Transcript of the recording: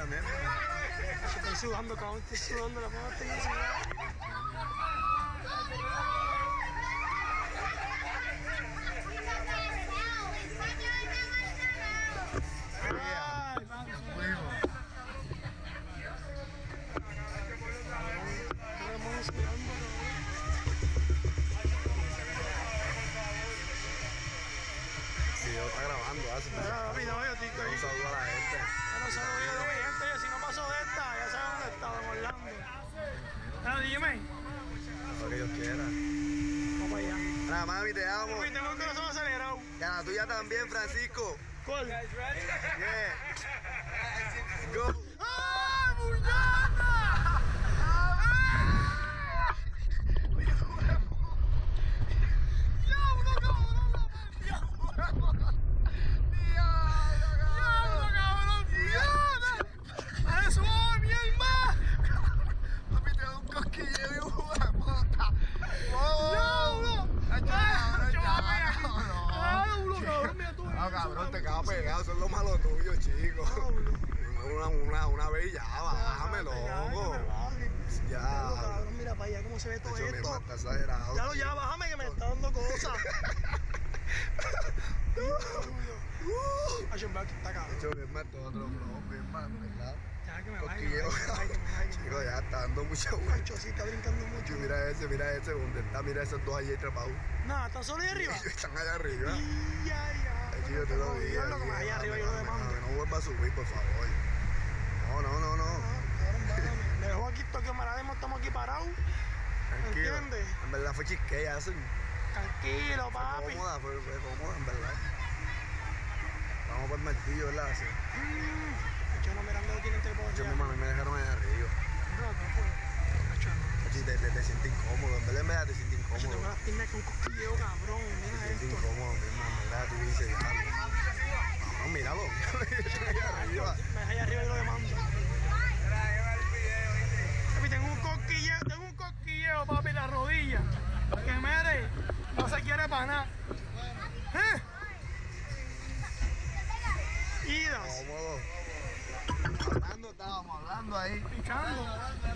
la nena. Estoy sudando, cabrón, estoy sudando, la Fuimos. estamos sudando, grabando, hace. Mira, papi, no, yo estoy Nada, mami, te amo. Uy, tengo el corazón acelerado. Y a la tuya también, Francisco. ¿Cuál? Yeah. Go. ¡Ah, muñeca! ¡Diablo, cabrón! ¡Diablo, cabrón! ¡Diablo! ¡Eso, mi alma! Papi, te doy un cosquilleo y un puta. ¡Diablo! Ay, ¡Ah, cabrón, chaval, aquí! cabrón. ¡Diablo, cabrón! Mira tú. No, pegado, eso es lo malo tuyo, chico. Una, una, una vez ya, bájame, loco. Ya. mira para allá cómo se ve todo esto. Ya lo ya, bájame que me está dando cosas. Verdad que está cabrón. Hecho, bien mal, todo otro blog, bien mal, ¿verdad? Ya que me me Chico, ya está dando mucha vuelta. Macho, sí, está brincando mucho. Mira ese, mira ese, donde está, mira esos dos allí atrapados. Nada, ¿están solo ahí arriba? Están allá arriba. Y ya, ya. Chico, te lo allá arriba yo lo demando. No vuelva a subir, por favor. No, no, no, no. Me dejó aquí esto que estamos aquí parados. Tranquilo. ¿Entiendes? En verdad fue chisqueya, hacen. Tranquilo, papi. Cómoda, fue, fue cómoda, en verdad. Vamos por el martillo, ¿verdad? Sí. Mm. Yo no mirando aquí en el teléfono. Yo, mi mami me dejaron allá arriba. No, no no. Te, te, te sientes incómodo, en verdad, en verdad te sientes tengo incómodo. las piernas con cosquilleo, cabrón. Te Mira sientes esto. incómodo, tú dices, diablo. No, míralo. Está allá arriba. Me deja allá arriba y lo demando. Papi, tengo un cosquilleo, tengo un cosquilleo, papi, en la rodilla. Que mere, no se quiere para nada. ¿Eh? Idas, Cómodo. Hablando, estábamos hablando ahí. picando.